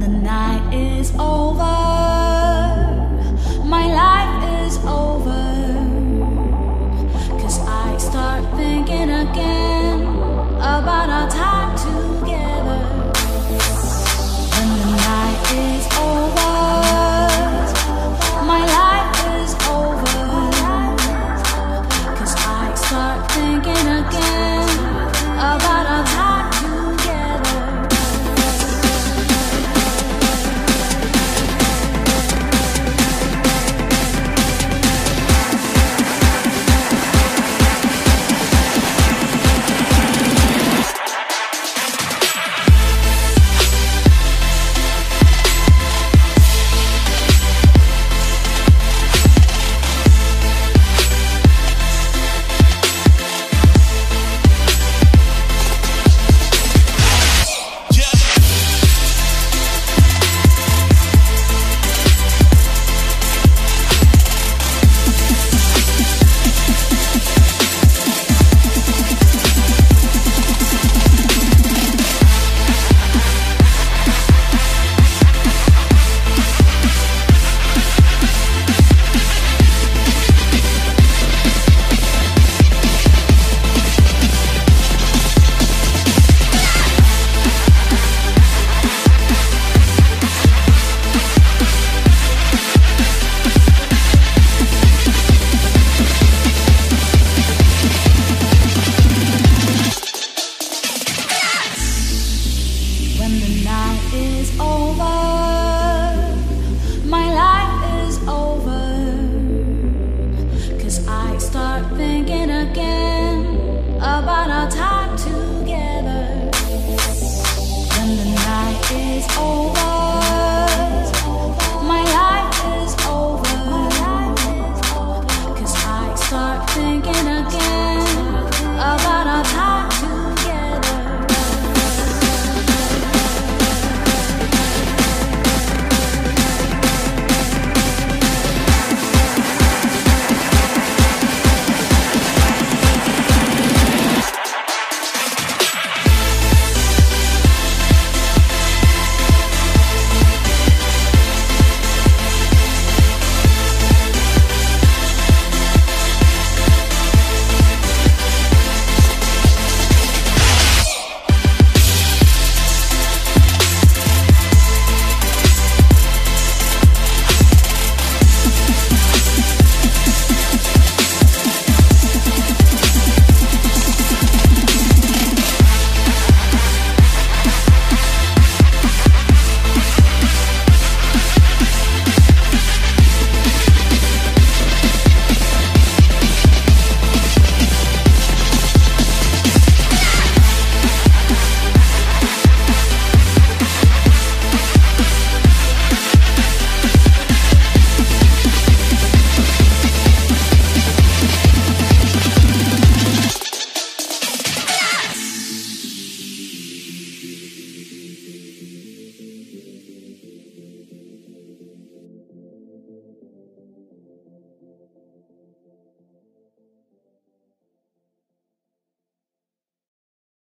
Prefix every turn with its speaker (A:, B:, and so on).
A: the night is over.